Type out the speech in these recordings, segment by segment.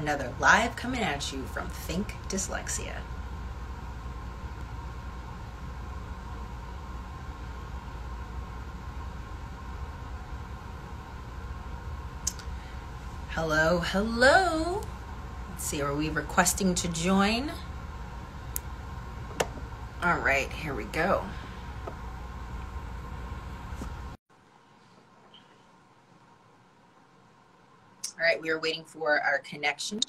another live coming at you from Think Dyslexia. Hello, hello. Let's see, are we requesting to join? All right, here we go. All right, we are waiting for our connection.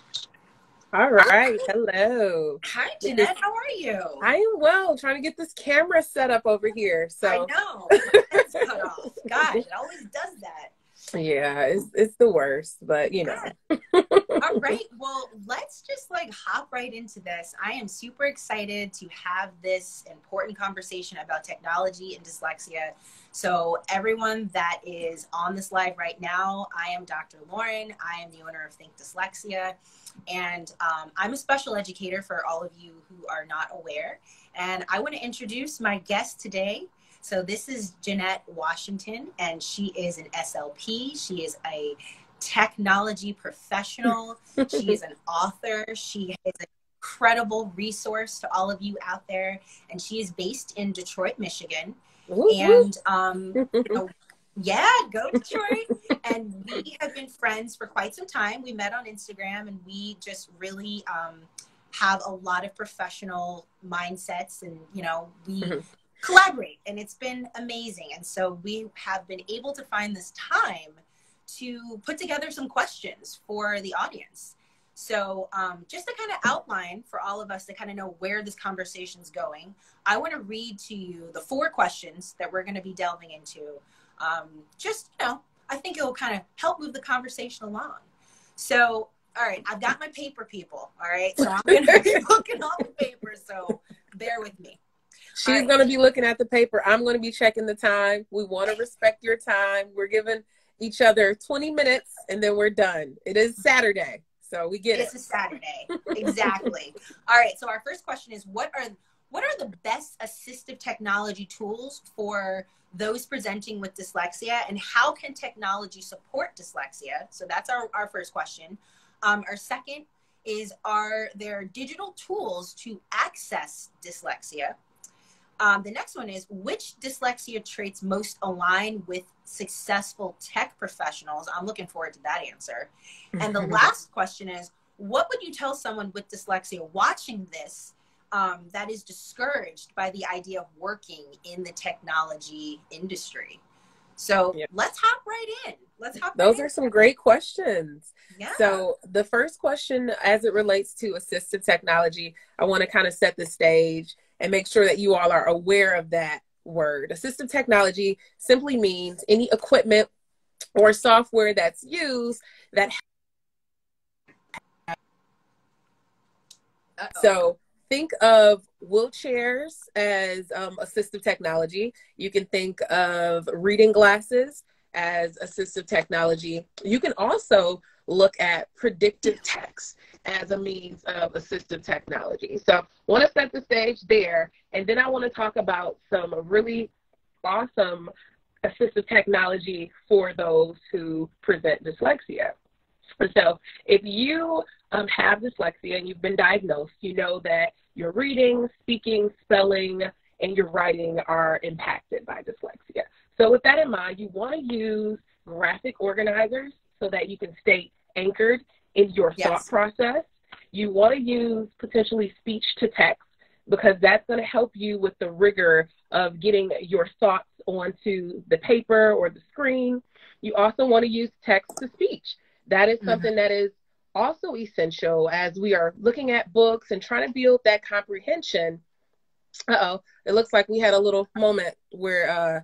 All right. Hello. Hi, Jeannette. How are you? I am well. Trying to get this camera set up over here. So I know. It's cut off. Gosh, it always does that. Yeah, it's it's the worst, but you know. All right. Well, let's just like hop right into this. I am super excited to have this important conversation about technology and dyslexia. So, everyone that is on this live right now, I am Dr. Lauren. I am the owner of Think Dyslexia. And um, I'm a special educator for all of you who are not aware. And I want to introduce my guest today. So this is Jeannette Washington, and she is an SLP. She is a technology professional. she is an author. She is an incredible resource to all of you out there, and she is based in Detroit, Michigan. And um, yeah, go Detroit. and we have been friends for quite some time. We met on Instagram, and we just really um, have a lot of professional mindsets, and you know we. Mm-hmm collaborate and it's been amazing. And so we have been able to find this time to put together some questions for the audience. So um, just to kind of outline for all of us to kind of know where this conversation is going i want to read to you the four questions that we're going to be delving into. Um, just you know i think it will kind of help move the conversation along. So all right i've got my paper people all right? So i'm going to be looking on the paper so bear with me She's going to be looking at the paper. I'm going to be checking the time. We want to respect your time. We're giving each other 20 minutes and then we're done. It is Saturday. So we get it's it. It's a Saturday. exactly. All right. So our first question is what are what are the best assistive technology tools for those presenting with dyslexia and how can technology support dyslexia? So that's our, our first question. Um, our second is are there digital tools to access dyslexia? Um, the next one is which dyslexia traits most align with successful tech professionals? I'm looking forward to that answer. And the last question is what would you tell someone with dyslexia watching this um, that is discouraged by the idea of working in the technology industry? So yep. let's hop right in. Let's hop. Those right are in. some great questions. Yeah. So the first question, as it relates to assistive technology, I want to kind of set the stage and make sure that you all are aware of that word. Assistive technology simply means any equipment or software that's used that. So think of wheelchairs as um, assistive technology. You can think of reading glasses as assistive technology. You can also look at predictive text as a means of assistive technology. So I want to set the stage there, and then I want to talk about some really awesome assistive technology for those who present dyslexia. So if you um, have dyslexia and you've been diagnosed, you know that your reading, speaking, spelling, and your writing are impacted by dyslexia. So with that in mind, you want to use graphic organizers so that you can stay anchored in your yes. thought process. You want to use potentially speech to text because that's going to help you with the rigor of getting your thoughts onto the paper or the screen. You also want to use text to speech. That is mm-hmm. something mm-hmm. that is also essential as we are looking at books and trying to build that comprehension. Uh oh, it looks like we had a little moment where uh,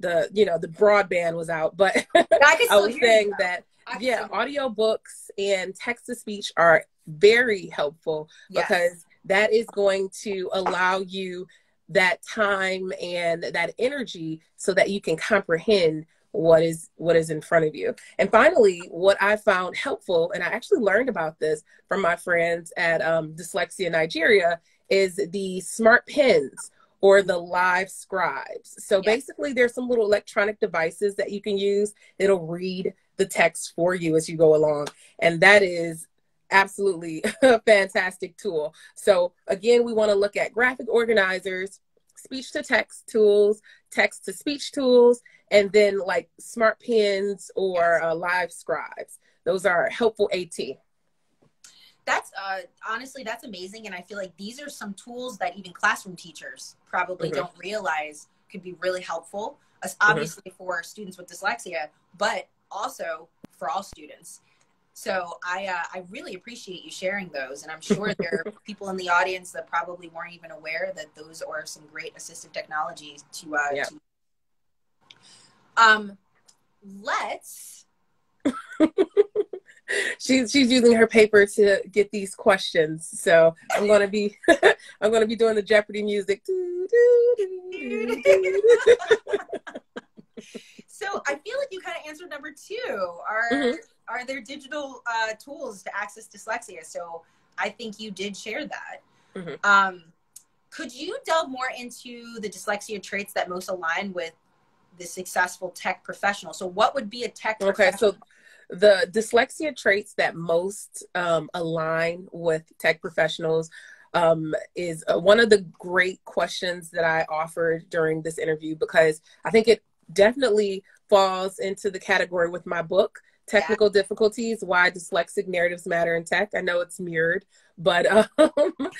the you know the broadband was out, but I, I was saying that yeah, audiobooks and text to speech are very helpful yes. because that is going to allow you that time and that energy so that you can comprehend what is what is in front of you and finally what i found helpful and i actually learned about this from my friends at um, dyslexia nigeria is the smart pens or the live scribes so yes. basically there's some little electronic devices that you can use it'll read the text for you as you go along. And that is absolutely a fantastic tool. So again, we want to look at graphic organizers, speech to text tools, text to speech tools, and then like smart pens or uh, live scribes. Those are helpful AT. That's uh, honestly, that's amazing. And I feel like these are some tools that even classroom teachers probably mm-hmm. don't realize could be really helpful, mm-hmm. obviously mm-hmm. for students with dyslexia, but also for all students. So I uh, I really appreciate you sharing those, and I'm sure there are people in the audience that probably weren't even aware that those are some great assistive technologies to. Uh, yeah. to... Um, let's. she's she's using her paper to get these questions, so I'm gonna be I'm gonna be doing the Jeopardy music. So I feel like you kind of answered number two. Are mm-hmm. are there digital uh, tools to access dyslexia? So I think you did share that. Mm-hmm. Um, could you delve more into the dyslexia traits that most align with the successful tech professional? So what would be a tech? Okay, so the dyslexia traits that most um, align with tech professionals um, is uh, one of the great questions that I offered during this interview because I think it definitely falls into the category with my book technical yeah. difficulties why dyslexic narratives matter in tech i know it's mirrored but um,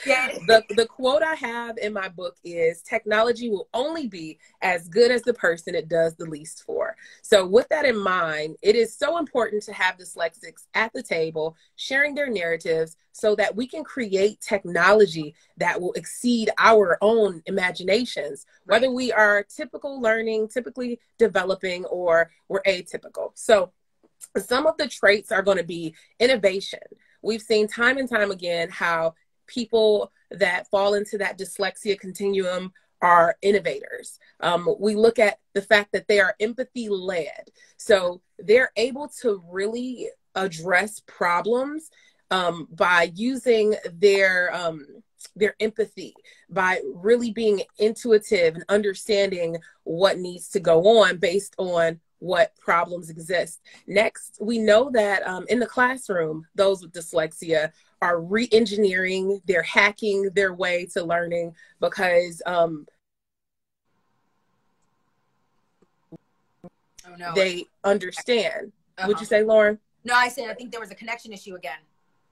yeah. the, the quote i have in my book is technology will only be as good as the person it does the least for so with that in mind it is so important to have dyslexics at the table sharing their narratives so that we can create technology that will exceed our own imaginations whether we are typical learning typically developing or we're atypical so some of the traits are going to be innovation. We've seen time and time again how people that fall into that dyslexia continuum are innovators. Um, we look at the fact that they are empathy led. So they're able to really address problems um, by using their um, their empathy, by really being intuitive and understanding what needs to go on based on what problems exist. Next, we know that um, in the classroom, those with dyslexia are re engineering, they're hacking their way to learning because. Um, oh, no. They understand. Uh-huh. Would you say, Lauren? No, I said I think there was a connection issue again.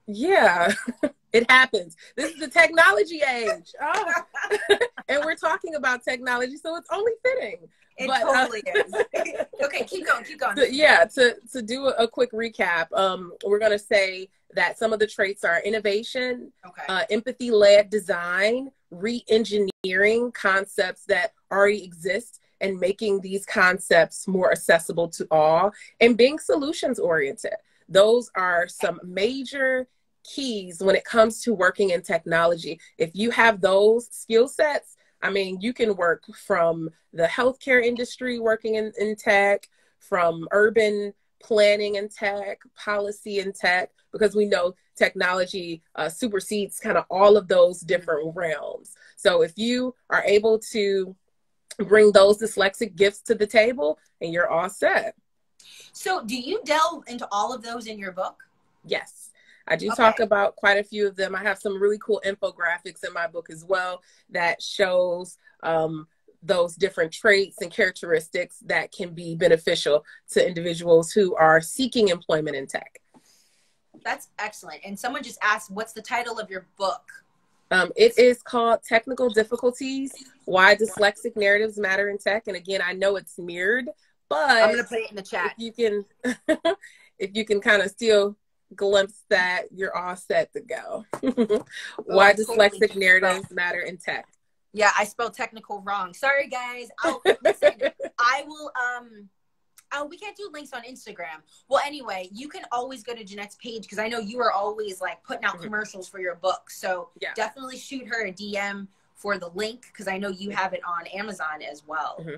Yeah, it happens. This is the technology age. Oh. and we're talking about technology, so it's only fitting. It but, uh, totally uh, is. okay, keep going, keep going. So, yeah, to to do a, a quick recap, um, we're gonna say that some of the traits are innovation, okay. uh, empathy-led design, re-engineering concepts that already exist and making these concepts more accessible to all, and being solutions oriented. Those are some major keys when it comes to working in technology. If you have those skill sets, I mean, you can work from the healthcare industry working in, in tech, from urban planning and tech, policy and tech, because we know technology uh, supersedes kind of all of those different realms. So if you are able to bring those dyslexic gifts to the table, and you're all set. So, do you delve into all of those in your book? Yes. I do okay. talk about quite a few of them. I have some really cool infographics in my book as well that shows um, those different traits and characteristics that can be beneficial to individuals who are seeking employment in tech. That's excellent. And someone just asked, what's the title of your book? Um, it is called Technical Difficulties Why Dyslexic Narratives Matter in Tech. And again, I know it's mirrored, but I'm going to put it in the chat. If you can, if you can kind of still glimpse that you're all set to go. Why oh, dyslexic totally narratives matter in tech. Yeah, I spelled technical wrong. Sorry, guys. I'll, listen, I will. Um, oh, we can't do links on Instagram. Well, anyway, you can always go to Jeannette's page because I know you are always like putting out mm-hmm. commercials for your book. So yeah. definitely shoot her a DM for the link because I know you have it on Amazon as well. Mm-hmm.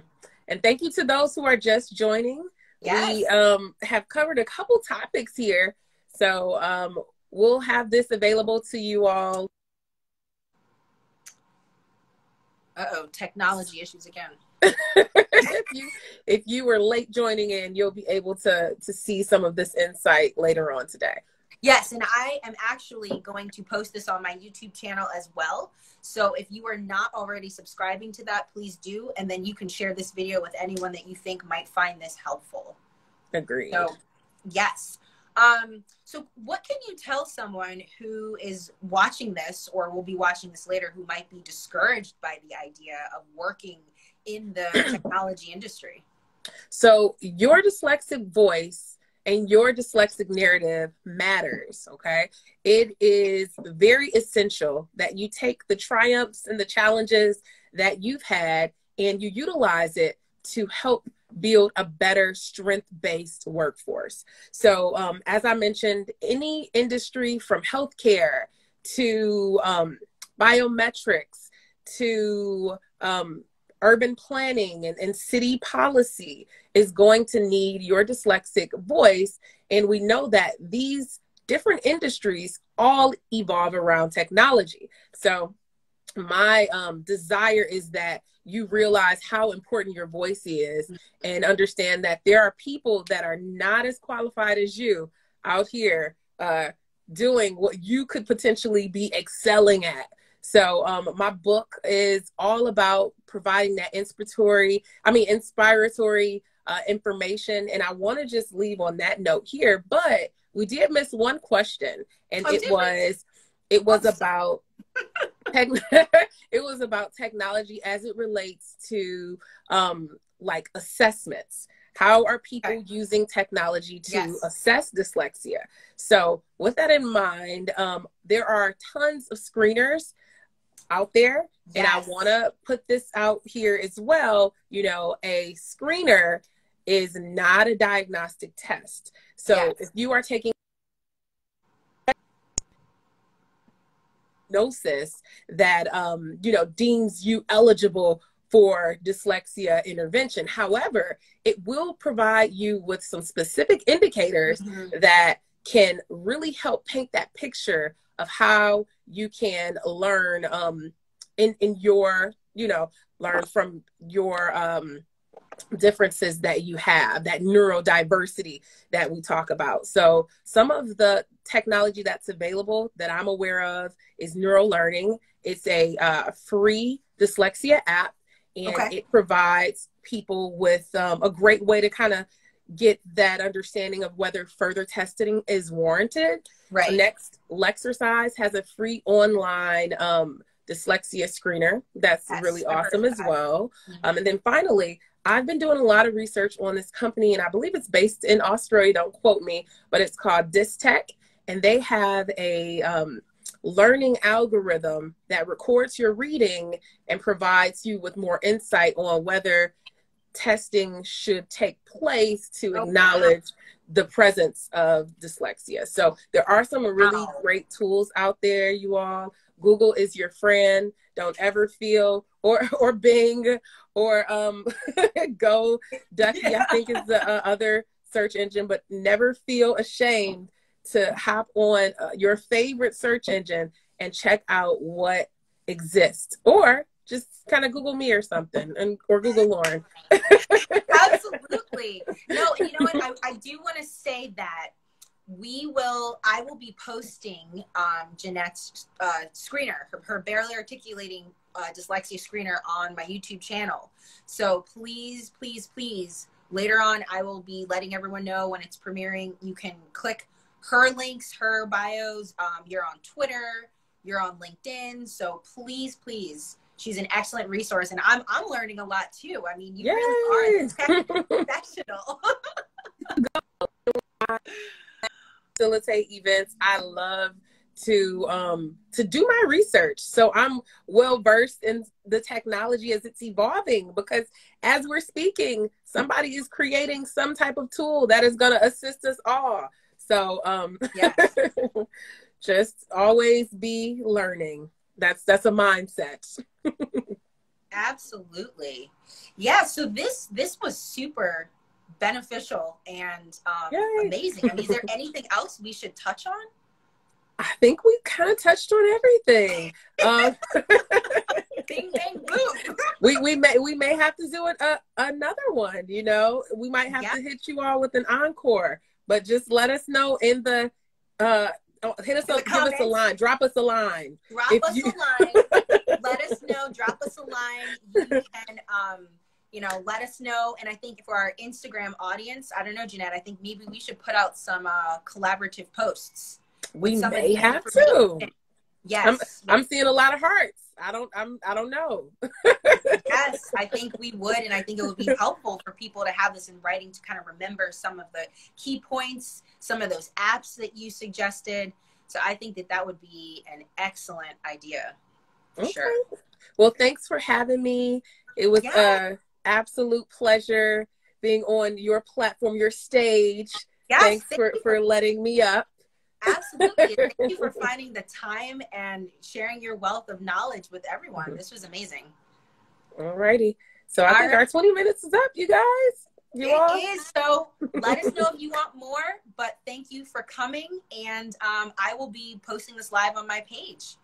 And thank you to those who are just joining. Yes. We um, have covered a couple topics here so um, we'll have this available to you all. Uh oh, technology issues again. If you if you were late joining in, you'll be able to to see some of this insight later on today. Yes, and I am actually going to post this on my YouTube channel as well. So if you are not already subscribing to that, please do. And then you can share this video with anyone that you think might find this helpful. Agreed. So, yes. Um, so what can you tell someone who is watching this or will be watching this later who might be discouraged by the idea of working in the technology industry? So your dyslexic voice and your dyslexic narrative matters, okay? It is very essential that you take the triumphs and the challenges that you've had and you utilize it to help build a better strength based workforce. So, um, as I mentioned, any industry from healthcare to um, biometrics to um, urban planning and, and city policy is going to need your dyslexic voice. And we know that these different industries all evolve around technology. So, my um, desire is that you realize how important your voice is and understand that there are people that are not as qualified as you out here uh, doing what you could potentially be excelling at. So um, my book is all about providing that inspiratory, I mean, inspiratory uh, information. And I want to just leave on that note here, but we did miss one question and oh, it was, it was about it was about technology as it relates to um, like assessments. How are people using technology to yes. assess dyslexia? So, with that in mind, um, there are tons of screeners out there, yes. and I want to put this out here as well. You know, a screener is not a diagnostic test. So, yes. if you are taking diagnosis that um, you know deems you eligible for dyslexia intervention. However, it will provide you with some specific indicators mm-hmm. that can really help paint that picture of how you can learn um, in in your you know learn from your um, differences that you have, that neurodiversity that we talk about. So, some of the technology that's available that I'm aware of is Neural Learning. It's a uh, free dyslexia app, and okay. it provides people with um, a great way to kind of get that understanding of whether further testing is warranted. Right. Next, Lexercise has a free online um, dyslexia screener that's, that's really awesome as well. Mm-hmm. Um, and then finally, I've been doing a lot of research on this company, and I believe it's based in Australia. Don't quote me, but it's called Dystech, and they have a um, learning algorithm that records your reading and provides you with more insight on whether testing should take place to oh, acknowledge the presence of dyslexia. So there are some really wow. great tools out there, you all. Google is your friend. Don't ever feel or or Bing or um Go Ducky. I think is the uh, other search engine, but never feel ashamed to hop on uh, your favorite search engine and check out what exists or just kind of google me or something and or google lauren. Absolutely. No you know what? I, I do want to say that we will i will be posting um, jeannette's uh, screener her, her, Bearly Articulating uh, dyslexia screener on my youtube channel. So please please please later on i will be letting everyone know when it's premiering. You can click her links her bios. Um, you're on twitter you're on linkedin. So please please she's an excellent resource and i'm i'm learning a lot too i mean you yes. really are a professional facilitate events. I love to um to do my research so i'm well versed in the technology as it's evolving because as we're speaking somebody is creating some type of tool that is going to assist us all so um yes. just always be learning that's that's a mindset absolutely yeah so this this was super beneficial and um, amazing. I mean, is there anything else we should touch on? I think we kind of touched on everything. um, bing bang boom. we we may we may have to do it uh, another one. You know, we might have to hit you all with an encore. But just let us know in the Uh, oh, hit us up, give us a line, drop us a line. Drop if us you... a line. let us know. Drop us a line. You can, um, you know, let us know. And I think for our Instagram audience, I don't know, Jeannette. I think maybe we should put out some uh, collaborative posts. We may have to. Yes, I'm, I'm seeing a lot of hearts. I don't I'm I don't know. yes, I think we would and I think it would be helpful for people to have this in writing to kind of remember some of the key points, some of those apps that you suggested. So I think that that would be an excellent idea. For okay. Sure. Well, thanks for having me. It was yeah. a absolute pleasure being on your platform, your stage. Yes, thanks thank for, for letting me up. Absolutely. Thank you for finding the time and sharing your wealth of knowledge with everyone. Mm-hmm. This was amazing. All righty. So I think our 20 minutes is up, you guys. You it all? is. So let us know if you want more. But thank you for coming. And um, I will be posting this live on my page.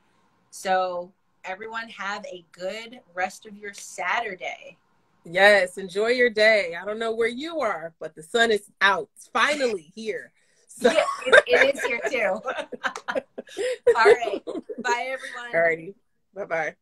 So everyone have a good rest of your Saturday. Yes, enjoy your day. I don't know where you are, but the sun is out. It's finally here. Yeah, it, it is here too. All right. Bye, everyone. All righty. Bye bye.